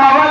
కావాలి